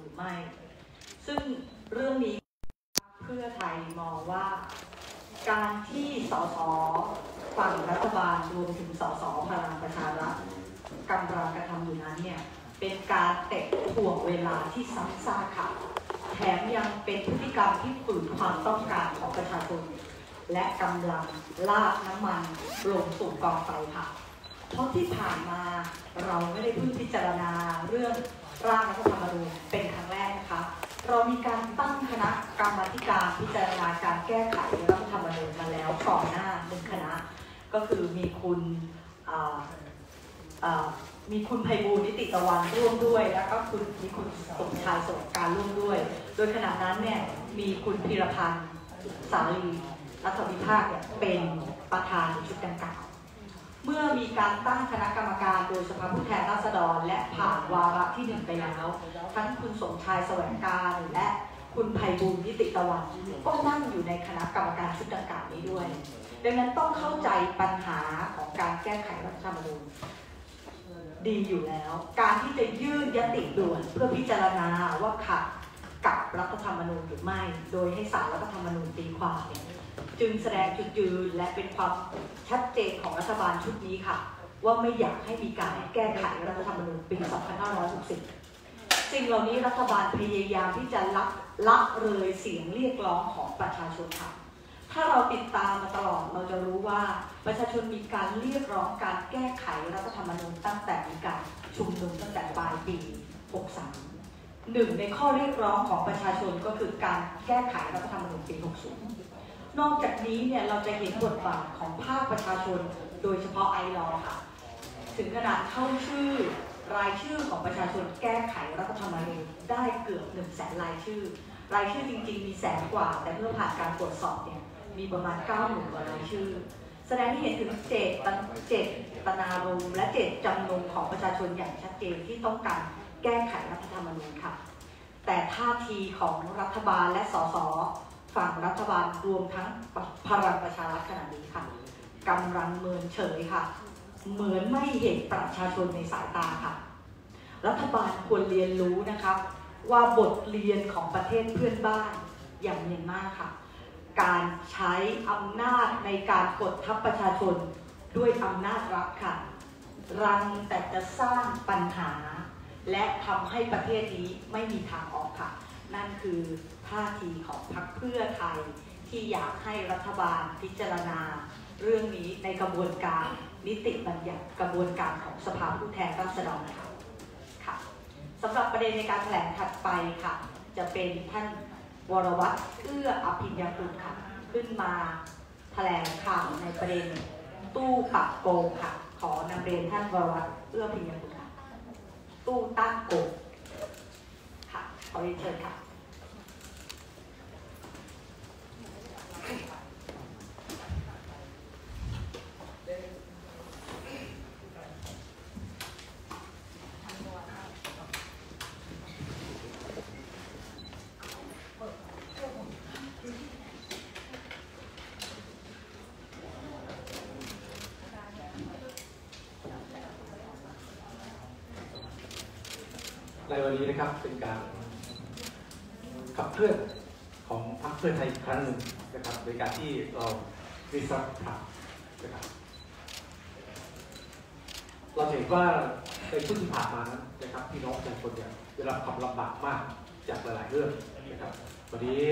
หรือไม่ ซึ่งเรื่องนี้เพื่อไทยมองว่า การที่สสฝั่งรัฐบาลรวมถึงสสพลังประชารัฐกำลังกระทำอยู่นั้นเนี่ยเป็นการเตะถ่วงเวลาที่ซ้ำซากค่ะ แถมยังเป็นพฤติกรรมที่ฝืนความต้องการของประชาชนและกำลังลากน้ำมันลงสู่กองไฟค่ะ เพราะที่ผ่านมาเราไม่ได้เพิ่งพิจารณาเรื่อง ร่างรัฐธรรมนูญเป็นครั้งแรกนะคะ เรามีการตั้งคณะกรรมธิการพิจารณาการแก้ไขรัฐธรรมนูญมาแล้วก่อนหน้าหนึ่งคณะ ก็คือมีคุณมีคุณไพบูลนิติตะวันร่วมด้วย แล้วก็คุณมีคุณสมชายสงการร่วมด้วย โดยขณะนั้นเนี่ยมีคุณพีรพันธ์สาลีรัฐวิภาคเนี่ยเป็นประธานในชุดดังกล่าว เมื่อมีการตั้งคณะกรรมการโดยสภาผู้แทนราษฎร และผ่านวาระที่หนึ่งไปแล้วทั้งคุณสมชายแสวงการและคุณไพบูลย์นิติตะวันก็นั่งอยู่ในคณะกรรมการชุดดังกล่าวนี้ด้วย ดังนั้นต้องเข้าใจปัญหาของการแก้ไขรัฐธรรมนูญดีอยู่แล้ว การที่จะยื่นยติด่วนเพื่อพิจารณาว่าขัดกับรัฐธรรมนูญหรือไม่ โดยให้ศาลรัฐธรรมนูญตีความเนี่ย จึงแสดงจุดยืนและเป็นความชัดเจนของรัฐบาลชุดนี้ค่ะ ว่าไม่อยากให้มีการแก้ไขรัฐธรรมนูญปี 2560 สิ่งเหล่านี้รัฐบาลพยายามที่จะละละเลยเสียงเรียกร้องของประชาชนค่ะ ถ้าเราติดตามมาตลอดเราจะรู้ว่าประชาชนมีการเรียกร้องการแก้ไขรัฐธรรมนูญตั้งแต่มีการชุมนุมตั้งแต่ปลายปี 63หนึ่งในข้อเรียกร้องของประชาชนก็คือการแก้ไขรัฐธรรมนูญปี 60 นอกจากนี้เนี่ยเราจะเห็นบทบาทของภาคประชาชน โดยเฉพาะไอรอค่ะ ถึงขนาดเข้าชื่อรายชื่อของประชาชนแก้ไขรัฐธรรมนูญได้เกือบ1นึ่งแสนรายชื่อ รายชื่อจริง ๆ มีแสนกว่า แต่เมื่อผ่านการตรวจสอบเนี่ยมีประมาณ9ก้าหมื่นกว่ารายชื่อ แสดงให้เห็นถึงเจตเจตนารมณ์และเจตจำนงของประชาชนอย่างชัดเจนที่ต้องการแก้ไขรัฐธรรมนูญค่ะ แต่ท่าทีของรัฐบาลและสส ฝั่งรัฐบาลรวมทั้งพลังประชารัฐขณะนี้ค่ะกำลังเมินเฉยค่ะ เหมือนไม่เห็นประชาชนในสายตาค่ะ รัฐบาลควรเรียนรู้นะคะว่าบทเรียนของประเทศเพื่อนบ้านอย่างเมียนมาค่ะ การใช้อำนาจในการกดทับประชาชนด้วยอำนาจรัฐค่ะ รังแต่จะสร้างปัญหา และทำให้ประเทศนี้ไม่มีทางออกค่ะ นั่นคือท่าทีของพรรคเพื่อไทย ที่อยากให้รัฐบาลพิจารณา เรื่องนี้ในกระบวนการนิติบัญญัติกระบวนการของสภาผู้แทนราษฎรค่ะค่ะสำหรับประเด็นในการแถลงถัดไปค่ะ จะเป็นท่านวรวัตรเอื้ออภิญญาคุณค่ะ ขึ้นมาแถลงข่าวในประเด็นตู้ปักโกงค่ะ ขอนำเรียนท่านวรวัตรเอื้ออภิญญาคุณค่ะ ตู้ตั้งโกง อเรียนเชิญค่ะในวันนี้นะครับเป็นการ ขับเคลื่อนของพรรคเพื่อไทยครั้งหนึ่งนะครับโดยการที่เราวิสัชพรรคนะครับเราเห็นว่าในช่วงที่ผ่านมานั้นนะครับพี่น้องประชาชนเนี่ยได้รับความลำบากมากจากหลายๆเรื่องนะครับวันนี้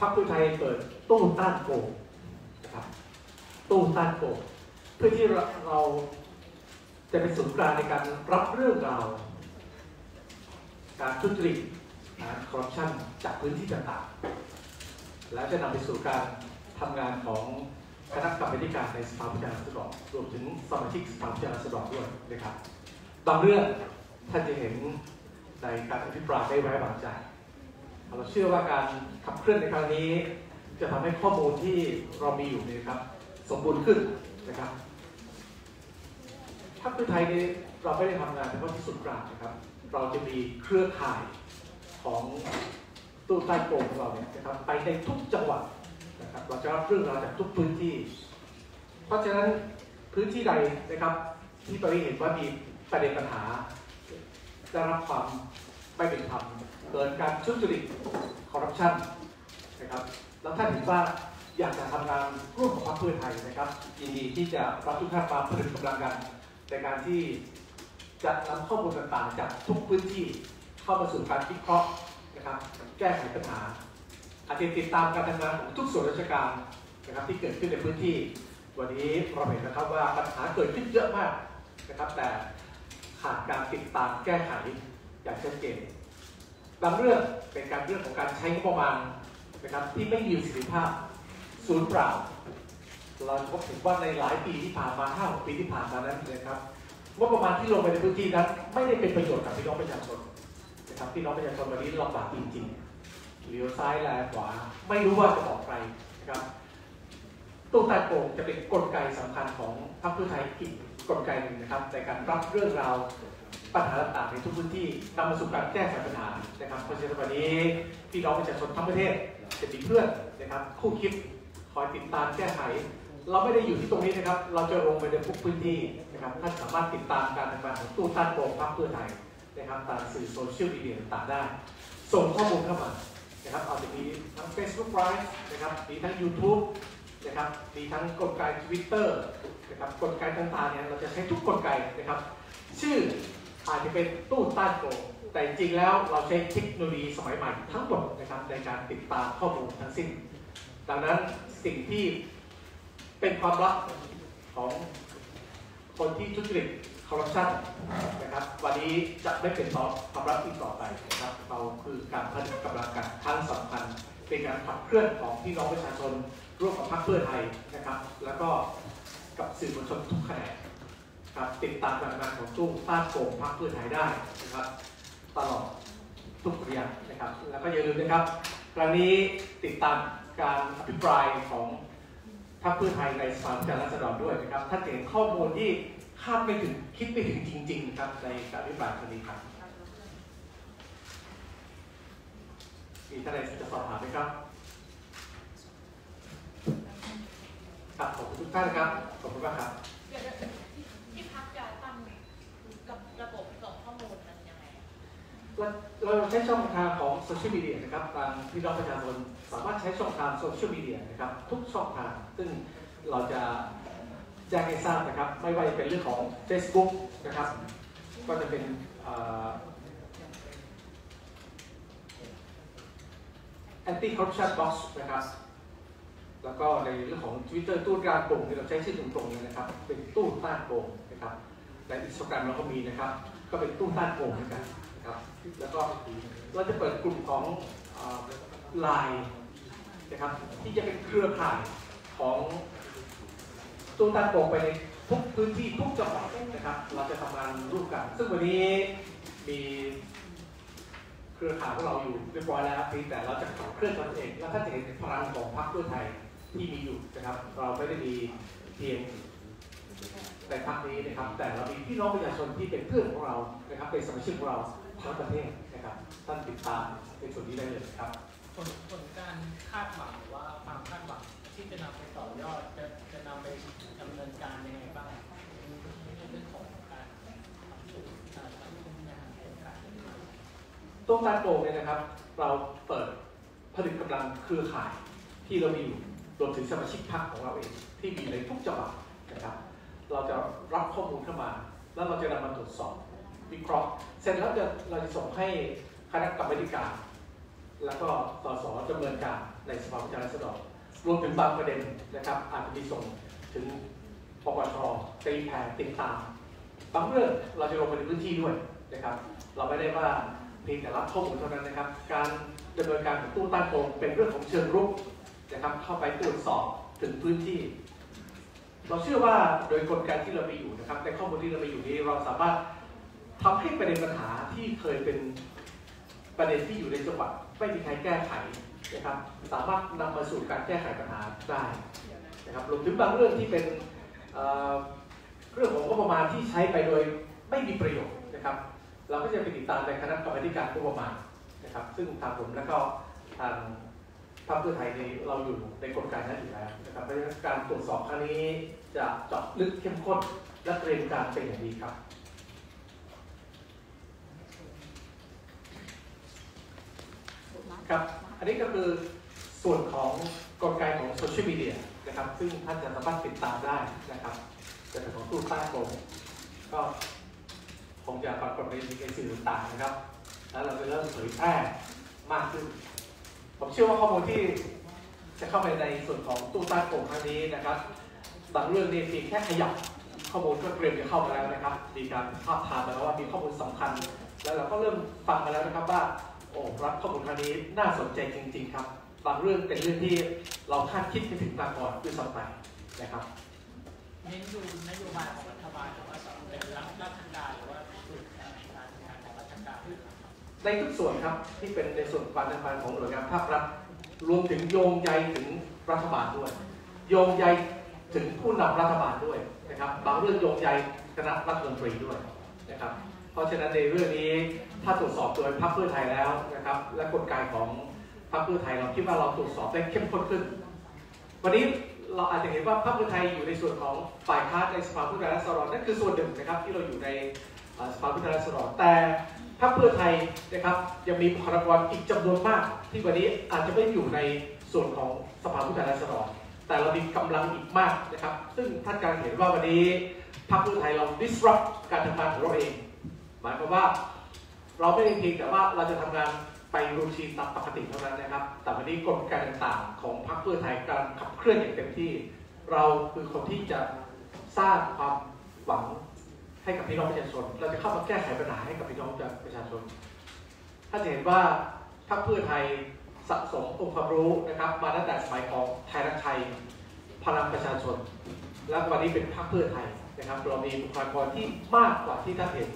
พรรคเพื่อไทยเปิดตู้ต้านโกงนะครับตู้ต้านโกงเพื่อที่เราจะเป็นศูนย์กลางในการรับเรื่องราวการทุจริต คอร์รัปชันจากพื้นที่ต่างๆ แล้วจะนำไปสู่การทำงานของคณะกรรมการในสภาผู้แทนราษฎรรวมถึงสมาชิกสภาผู้แทนราษฎรด้วยนะครับบางเรื่องท่านจะเห็นในการอภิปรายไม่ไว้วางใจ เราเชื่อว่าการขับเคลื่อนในครั้งนี้ จะทำให้ข้อมูลที่เรามีอยู่นี่ครับสมบูรณ์ขึ้นนะครับพรรคเพื่อไทยนี้เราไม่ได้ทำงานเฉพาะที่สุดกลางนะครับ เราจะมีเครือข่าย ของตู้ใต้โปร่งของเราเนี่ยนะครับไปในทุกจังหวัดนะครับเราจะรับเรื่องราวจากทุกพื้นที่ เพราะฉะนั้นพื้นที่ใดนะครับ ที่ตอนนี้เห็นว่ามีประเด็นปัญหาได้รับความไม่เป็นธรรมเกิดการทุจริตคอร์รัปชันนะครับแล้วท่านเห็นว่าอยากจะทำงานร่วมกับพรรคเพื่อไทยนะครับยินดีที่จะรับทุกท่านมาผลึกกำลังกันในการที่จะนำข้อมูลต่างๆจากทุกพื้นที่ เข้ามาสู่การวิเคราะห์นะครับแก้ไขปัญหา อาจจะติดตามการทำงานของทุกส่วนราชการนะครับที่เกิดขึ้นในพื้นที่ วันนี้เราเห็นนะครับว่าปัญหาเกิดขึ้นเยอะมากนะครับ แต่ขาดการติดตามแก้ไขอย่างชัดเจนบางเรื่องเป็นการเรื่องของการใช้งบประมาณนะครับที่ไม่มีประสิทธิภาพศูนย์เปล่า เราพบเห็นว่าในหลายปีที่ผ่านมาห้าปีที่ผ่านมานั้นนะครับงบประมาณที่ลงไปในพื้นที่นั้น ไม่ได้เป็นประโยชน์กับพี่น้องประชาชน นะครับพี่น้องประชาชนวันนี้ลำบากจริงๆเลี้ยวซ้ายแลขวา ไม่รู้ว่าจะบอกใครนะครับตู้ใต้โปร่งจะเป็นกลไกสำคัญของพรรคเพื่อไทยอีกกลไกหนึ่งนะครับในการรับเรื่องราวปัญหาต่างๆในทุกพื้นที่นำมาสู่การแก้ไขปัญหานะครับเพราะฉะนั้นวันนี้พี่น้องประชาชนทั้งประเทศจะมีเพื่อนนะครับ คู่คิดคอยติดตามแก้ไขเราไม่ได้อยู่ที่ตรงนี้นะครับ เราจะลงไปในทุกพื้นที่นะครับ ท่านสามารถติดตามการทำงานของตู้ต้านโกงพรรคเพื่อไทย นะครับตามสื่อโซเชียลมีเดียต่างได้ ส่งข้อมูลเข้ามานะครับเอาจะมีทั้ง Facebook Live นะครับมีทั้ง YouTube นะครับมีทั้งกลไก Twitter นะครับกลไกต่างๆเนี่ยเราจะใช้ทุกกลไกนะครับ ชื่ออาจจะเป็นตู้ต้านโกงแต่จริงแล้วเราใช้เทคโนโลยีสมัยใหม่ทั้งหมดนะครับในการติดตามข้อมูลทั้งสิ้น ดังนั้นสิ่งที่เป็นความลับของคนที่ทุจริต คอร์รัปชันนะครับ วันนี้จะไม่เป็นต่อความลับอีกต่อไปนะครับ เราคือการผลิตกำลังกันครั้งสำคัญเป็นการขับเคลื่อนของพี่น้องประชาชนร่วมกับพรรคเพื่อไทยนะครับ แล้วก็กับสื่อมวลชนทุกแขนงครับติดตามการทำงานของตู้ต้านโกงพรรคเพื่อไทยได้นะครับตลอดทุกเรียนนะครับ แล้วก็อย่าลืมนะครับครั้งนี้ติดตามการอภิปรายของพรรคเพื่อไทยในสภาผู้แทนราษฎรด้วยนะครับท่านจะเห็นข้อมูลที่ คาดไม่ถึงคิดไม่ถึงจริงๆนะครับในการอภิปรายครั้งนี้ครับมีท่านใดจะสอบถามไหมครับครับขอบคุณทุกท่านนะครับขอบคุณมากครับเดี๋ยวๆที่พักจะตั้งกับระบบส่งข้อมูลมันยังไงอะเราเราใช้ช่องทางของโซเชียลมีเดียนะครับทางพี่น้องประชาชนสามารถใช้ช่องทางโซเชียลมีเดียนะครับ ทุกช่องทางซึ่งเราจะแจ้งให้ทราบนะครับ ไม่ว่าจะเป็นเรื่องของ Facebook นะครับ ก็จะเป็นเอ่อ anti corruption box นะครับ แล้วก็ในเรื่องของ Twitter ตู้การโกงที่เราใช้ชื่อตรงๆเลยนะครับ เป็นตู้ต้านโกงนะครับในอินสตาแกรมเราก็มีนะครับ ก็เป็นตู้ต้านโกงเหมือนกันนะครับ แล้วก็เราจะเปิดกลุ่มของไลน์นะครับ ที่จะเป็นเครือข่ายของ ตู้ต้านโกงไปในทุกพื้นที่ทุกจังหวัดนะครับ เราจะทำงานร่วมกัน ซึ่งวันนี้มีเครือข่ายของเราอยู่เรียบร้อยแล้วเพียงแต่เราจะขับเคลื่อนตัวเองแล้วถ้าจะเห็นพลังของพรรคเพื่อไทยที่มีอยู่นะครับ เราไม่ได้มีเพียงในพรรคนี้นะครับ แต่เรามีพี่น้องประชาชนที่เป็นเพื่อนของเรานะครับเป็นสมาชิกของเราทั้งประเทศนะครับท่านติดตามในส่วนนี้ได้เลยครับผลผลการคาดหวังหรือว่าความคาดหวัง ที่จะนำไปต่อยอดจะจะนำไปดำเนินการยังไงบ้างในเรื่องของการทำสู่การทำงานโครงการต้นตาลโป่งเนี่ยนะครับ เราเปิดผลิตกำลังเครือข่ายที่เรามีอยู่รวมถึงสมาชิกพรรคของเราเองที่มีในทุกจังหวัดนะครับเราจะรับข้อมูลเข้ามา แล้วเราจะนำมาตรวจสอบวิเคราะห์ เสร็จแล้วจะเราจะส่งให้คณะกรรมการ แล้วก็สสดำเนินการในสภาผู้แทนราษฎ รวมถึงบางประเด็นนะครับ อาจจะมีส่งถึงปปชตีแผ่ติดตาม บางเรื่องเราจะลงไปในพื้นที่ด้วยนะครับ เราไม่ได้ว่าเพียงแต่รับข้อมูลเท่านั้นนะครับ การดำเนินการของตู้ต้านโกงเป็นเรื่องของเชิงรุกนะครับเข้าไปตรวจสอบถึงพื้นที่ เราเชื่อว่าโดยกลไกที่เรามีอยู่นะครับในข้อมูลที่เรามีอยู่นี้เราสามารถทำให้ประเด็นปัญหาที่เคยเป็นประเด็นที่อยู่ในจังหวัดไม่มีใครแก้ไข นะครับสามารถนำมาสู่การแก้ไขปัญหาได้นะครับรวมถึงบางเรื่องที่เป็นเเรื่องของงบประมาณที่ใช้ไปโดยไม่มีประโยชน์นะครับเราก็จะไปติดตามในคณะกรรมการงบประมาณนะครับซึ่งทางผมและก็ทางพรรคเพื่อไทยในเราอยู่ในกลไกนั้นอยู่แล้วนะครับเพราะฉะนั้นการตรวจสอบครั้งนี้จะเจาะลึกเข้มข้นและเตรียมการเป็นอย่างดีครับครับ นนี้ก็คือส่วนของกลไกของโซเชียลมีเดียนะครับ ซึ่งท่านจะสามารถติดตามได้นะครับแต่ของตู้ใต้กรมก็คงจะปรากฏในในสื่อต่างๆนะครับ แล้วเราจะเริ่มเผยแพร่มากขึ้น ผมเชื่อว่าข้อมูลที่จะเข้าไปในส่วนของตู้ใต้กรมครั้งนี้นะครับ บางเรื่องนี่เพียงแค่ขยับข้อมูลก็เตรียมจะเข้ามาแล้วนะครับ มีการภาพทามมาแล้วว่ามีข้อมูลสำคัญ แล้วเราก็เริ่มฟังมาแล้วนะครับว่า โอ้รับข้อมูลครั้งนี้น่าสนใจจริง ๆ ครับ บางเรื่องเป็นเรื่องที่เราคาดคิดไม่ถึงมาก่อนด้วยซ้ำไปนะครับเน้นดูนโยบายของรัฐบาลหรือว่าเป็นรับราชการหรือว่าส่วนการงานของราชการในทุกส่วนครับที่เป็นในส่วนการดำเนินการของหน่วยงานภาครัฐรวมถึงโยงใยถึงรัฐบาลด้วย โยงใยถึงผู้นำรัฐบาลด้วยนะครับ บางเรื่องโยงใยคณะรัฐมนตรีด้วยนะครับ เพราะฉะนั้นในเรื่องนี้ถ้าตรวจสอบโดยพรรคเพื่อไทยแล้วนะครับ และกลไกของพรรคเพื่อไทยเราคิดว่าเราตรวจสอบได้เข้มข้นขึ้น วันนี้เราอาจจะเห็นว่าพรรคเพื่อไทยอยู่ในส่วนของฝ่ายค้านในสภาผู้แทนราษฎรนั่นคือส่วนหนึ่งนะครับที่เราอยู่ในสภาผู้แทนราษฎรแต่พรรคเพื่อไทยนะครับยังมีบุคลากรอีกจำนวนมาก ที่วันนี้อาจจะไม่อยู่ในส่วนของสภาผู้แทนราษฎรแต่เรามีกำลังอีกมากนะครับ ซึ่งท่านการเห็นว่าวันนี้พรรคเพื่อไทยเรา disrupt การทำงานของเราเอง หมายความว่าเราไม่ได้เพียงแต่ว่าเราจะทำงานไปรูทีนตามปกติเท่านั้นนะครับ แต่วันนี้กลไกต่างๆ ของพรรคเพื่อไทยกำลังขับเคลื่อนอย่างเต็มที่ เราคือคนที่จะสร้างความหวังให้กับพี่น้องประชาชน เราจะเข้ามาแก้ไขปัญหาให้กับพี่น้องประชาชน ถ้าจะเห็นว่าพรรคเพื่อไทยสะสมองค์ความรู้นะครับ มาตั้งแต่สมัยของไทยรักไทยพลังประชาชน และวันนี้เป็นพรรคเพื่อไทยนะครับ เรามีบุคลากรที่มากกว่าที่ท่านเห็น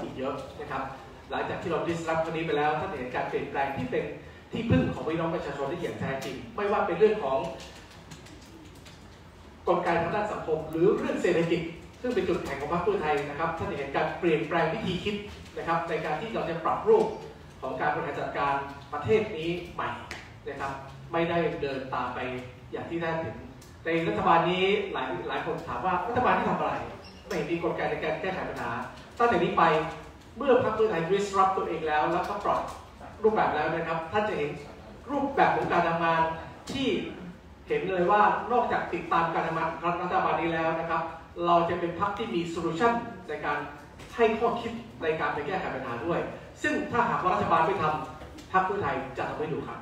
อีกเยอะนะครับ หลังจากที่เราดิสรับวันนี้ไปแล้วท่านเห็นการเปลี่ยนแปลงที่เป็นที่พึ่งของพี่น้องประชาชนที่อย่างแท้จริง ไม่ว่าเป็นเรื่องของกลไกทางด้านสังคม หรือเรื่องเศรษฐกิจ ซึ่งเป็นจุดแข็งของพรรคเพื่อไทยนะครับท่านเห็นการเปลี่ยนแปลงวิธีคิดนะครับ ในการที่เราจะปรับรูปของการบริหารจัดการประเทศนี้ใหม่นะครับ ไม่ได้เดินตามไปอย่างที่ได้เห็นในรัฐบาลนี้หลายหลายคนถามว่ารัฐบาลที่ทำอะไรไม่มีกลไกในการแก้ไขปัญหา ตั้งแต่นี้ไปเมื่อพรรคเพื่อไทย disrupt ตัวเองแล้ว แล้วก็ปรับรูปแบบแล้วนะครับ ท่านจะเห็นรูปแบบของการทำงานที่เห็นเลยว่านอกจากติดตามการทำงานของรัฐบาลนี้แล้วนะครับ เราจะเป็นพรรคที่มีโซลูชันในการให้ข้อคิดในการไปแก้ไขปัญหาด้วย ซึ่งถ้าหากว่ารัฐบาลไม่ทำพรรคเพื่อไทยจะทำให้ดูครับ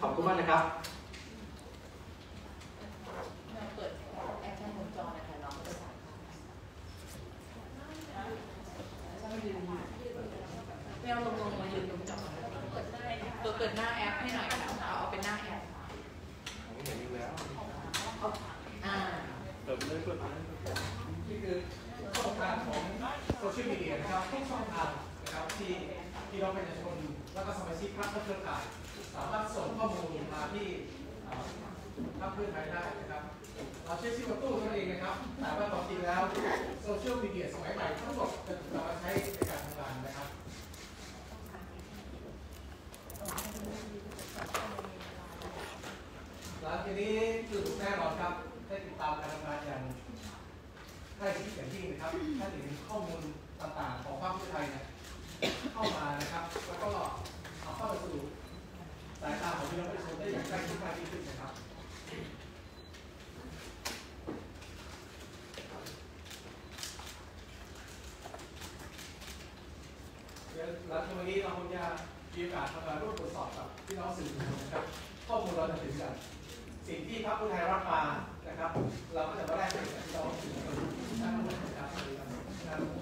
ขอบคุณมากนะครับ เปิดแอปชั่นวงจรนะคะน้องก็จะถ่ายภาพถ้ามันยืนไม่เอาลงลงมายืนตรงจอตัวเปิดหน้าแอปให้หน่อยค่ะเอาเอาเป็นหน้าแอปอ่า นี่คือช่องทางของโซเชียลมีเดียนะครับทุกช่องทางนะครับที่ที่เราประชาชนแล้วก็สมาชิกพรรคเครือข่ายสามารถส่งข้อมูลมาที่พรรคเพื่อไทยได้นะครับเราใช้ชื่อว่าตู้นั่นเองนะครับแต่ว่าความจริงแล้วโซเชียลมีเดียสมัยใหม่ทั้งหมดจะถูกนำมาใช้ในการทำงานนะครับ หลังจากนี้คือแน่นอนครับได้ติดตามการทำงานอย่างใกล้ชิดอย่างยิ่งนะครับถ้าเห็นข้อมูลต่างๆของพรรคเพื่อไทยเนี่ยเข้ามานะครับ แล้วก็เอาเข้าไปสู่สายตาของพี่น้องประชาชนได้อย่างใกล้ชิดมากยิ่งขึ้นนะครับเดี๋ยวหลังจากวันนี้เราคงจะมีโอกาสทำการร่วมตรวจสอบกับพี่น้องสื่อมวลชนนะครับข้อมูลเราจะถึงกัน สิ่งที่พรรคเพื่อไทยรับมานะครับ เราก็จะมาได้เป็นกับพี่น้องสื่อมวลชนทั้งนะครับ